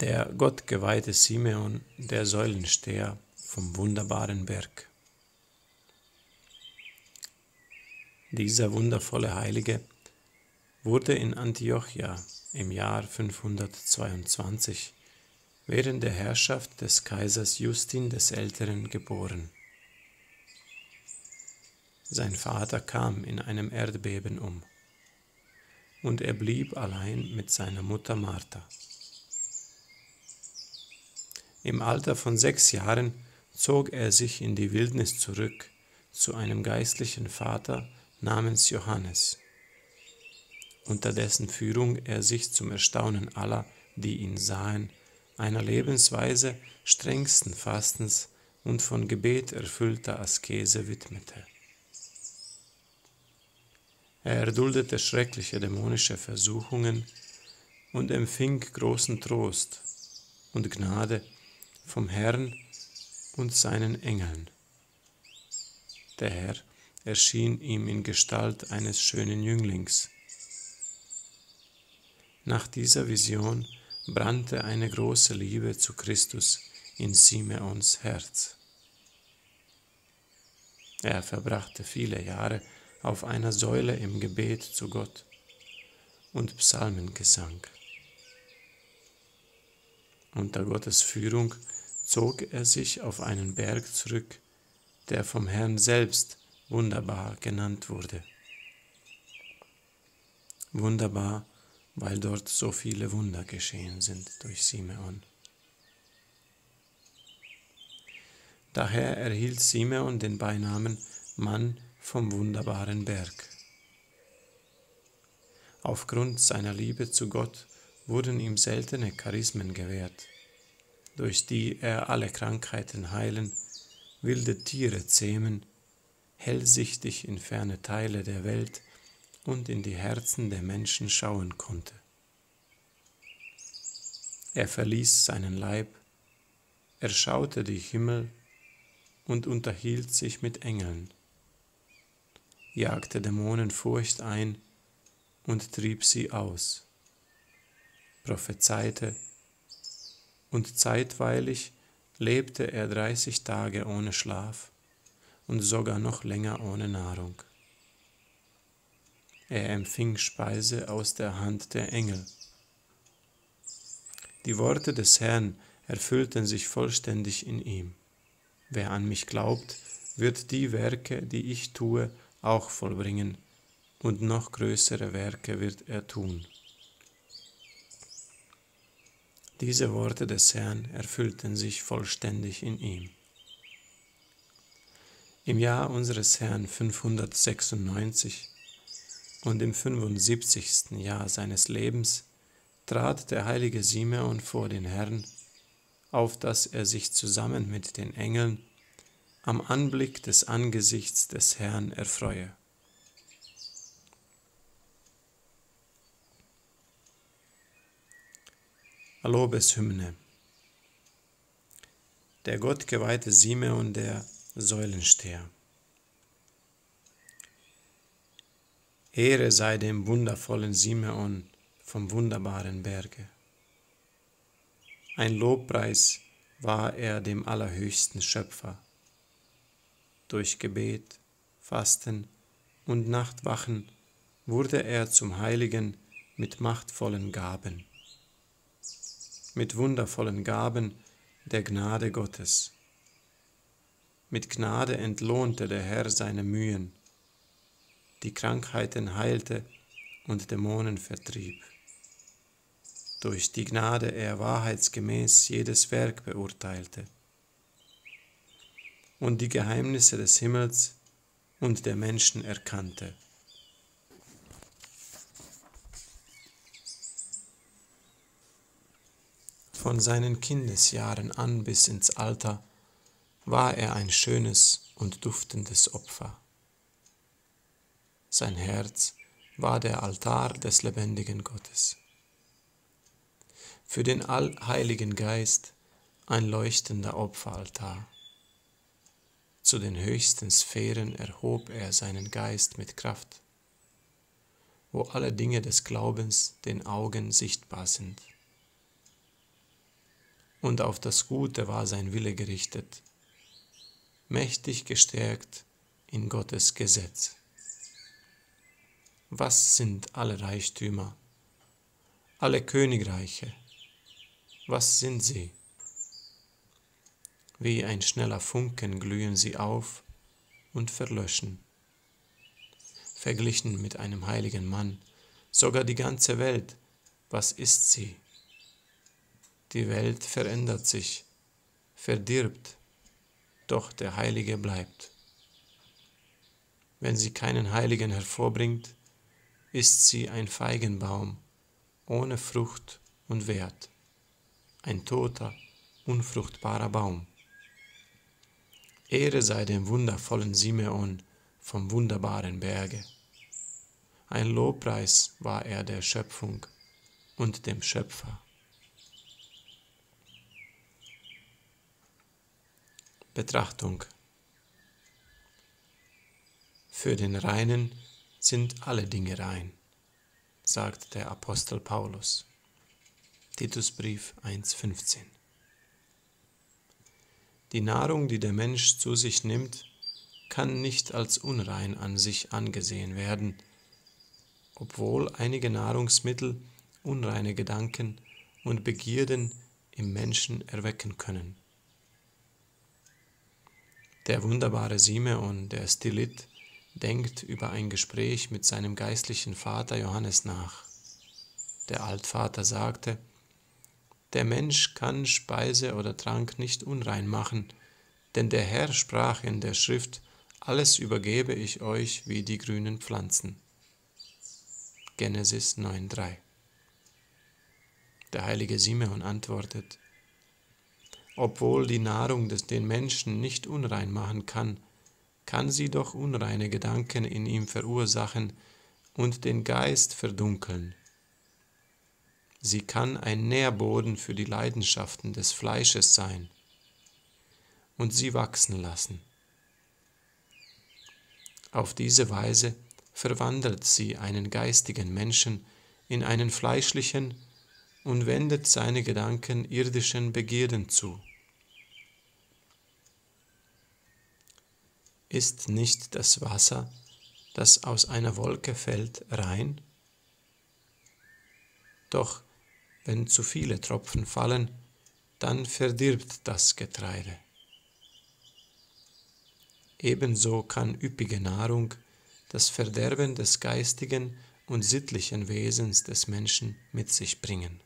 Der gottgeweihte Simeon, der Säulensteher vom wunderbaren Berg. Dieser wundervolle Heilige wurde in Antiochia im Jahr 522 während der Herrschaft des Kaisers Justin des Älteren geboren. Sein Vater kam in einem Erdbeben um, und er blieb allein mit seiner Mutter Martha. Im Alter von sechs Jahren zog er sich in die Wildnis zurück zu einem geistlichen Vater namens Johannes, unter dessen Führung er sich zum Erstaunen aller, die ihn sahen, einer Lebensweise strengsten Fastens und von Gebet erfüllter Askese widmete. Er erduldete schreckliche dämonische Versuchungen und empfing großen Trost und Gnade vom Herrn und seinen Engeln. Der Herr erschien ihm in Gestalt eines schönen Jünglings. Nach dieser Vision brannte eine große Liebe zu Christus in Simeons Herz. Er verbrachte viele Jahre auf einer Säule im Gebet zu Gott und Psalmengesang. Unter Gottes Führung zog er sich auf einen Berg zurück, der vom Herrn selbst wunderbar genannt wurde. Wunderbar, weil dort so viele Wunder geschehen sind durch Simeon. Daher erhielt Simeon den Beinamen Mann vom wunderbaren Berg. Aufgrund seiner Liebe zu Gott wurden ihm seltene Charismen gewährt, durch die er alle Krankheiten heilen, wilde Tiere zähmen, hellsichtig in ferne Teile der Welt und in die Herzen der Menschen schauen konnte. Er verließ seinen Leib, er schaute die Himmel und unterhielt sich mit Engeln jagte Dämonen Furcht ein und trieb sie aus, prophezeite, und zeitweilig lebte er dreißig Tage ohne Schlaf und sogar noch länger ohne Nahrung. Er empfing Speise aus der Hand der Engel. Die Worte des Herrn erfüllten sich vollständig in ihm. Wer an mich glaubt, wird die Werke, die ich tue, auch vollbringen, und noch größere Werke wird er tun. Diese Worte des Herrn erfüllten sich vollständig in ihm. Im Jahr unseres Herrn 596 und im 75. Jahr seines Lebens trat der heilige Simeon vor den Herrn, auf dass er sich zusammen mit den Engeln am Anblick des Angesichts des Herrn erfreue. Lobeshymne. Der gottgeweihte Simeon, der Säulensteher. Ehre sei dem wundervollen Simeon vom wunderbaren Berge. Ein Lobpreis war er dem allerhöchsten Schöpfer durch Gebet, Fasten und Nachtwachen wurde er zum Heiligen mit machtvollen Gaben, mit wundervollen Gaben der Gnade Gottes. Mit Gnade entlohnte der Herr seine Mühen, die Krankheiten heilte und Dämonen vertrieb. Durch die Gnade er wahrheitsgemäß jedes Werk beurteilte und die Geheimnisse des Himmels und der Menschen erkannte. Von seinen Kindesjahren an bis ins Alter war er ein schönes und duftendes Opfer. Sein Herz war der Altar des lebendigen Gottes. Für den Allheiligen Geist ein leuchtender Opferaltar. Zu den höchsten Sphären erhob er seinen Geist mit Kraft, wo alle Dinge des Glaubens den Augen sichtbar sind. Und auf das Gute war sein Wille gerichtet, mächtig gestärkt in Gottes Gesetz. Was sind alle Reichtümer, alle Königreiche? Was sind sie? Wie ein schneller Funken glühen sie auf und verlöschen. Verglichen mit einem heiligen Mann, sogar die ganze Welt, was ist sie? Die Welt verändert sich, verdirbt, doch der Heilige bleibt. Wenn sie keinen Heiligen hervorbringt, ist sie ein Feigenbaum ohne Frucht und Wert, ein toter, unfruchtbarer Baum. Ehre sei dem wundervollen Simeon vom wunderbaren Berge. Ein Lobpreis war er der Schöpfung und dem Schöpfer. Betrachtung Für den Reinen sind alle Dinge rein, sagt der Apostel Paulus. Titusbrief 1.15 Die Nahrung, die der Mensch zu sich nimmt, kann nicht als unrein an sich angesehen werden, obwohl einige Nahrungsmittel unreine Gedanken und Begierden im Menschen erwecken können. Der wunderbare Simeon, der Stilit, denkt über ein Gespräch mit seinem geistlichen Vater Johannes nach. Der Altvater sagte, der Mensch kann Speise oder Trank nicht unrein machen, denn der Herr sprach in der Schrift, alles übergebe ich euch wie die grünen Pflanzen. Genesis 9.3 Der heilige Simeon antwortet, obwohl die Nahrung des den Menschen nicht unrein machen kann, kann sie doch unreine Gedanken in ihm verursachen und den Geist verdunkeln. Sie kann ein Nährboden für die Leidenschaften des Fleisches sein und sie wachsen lassen. Auf diese Weise verwandelt sie einen geistigen Menschen in einen fleischlichen und wendet seine Gedanken irdischen Begierden zu. Ist nicht das Wasser, das aus einer Wolke fällt, rein? Doch wenn zu viele Tropfen fallen, dann verdirbt das Getreide. Ebenso kann üppige Nahrung das Verderben des geistigen und sittlichen Wesens des Menschen mit sich bringen.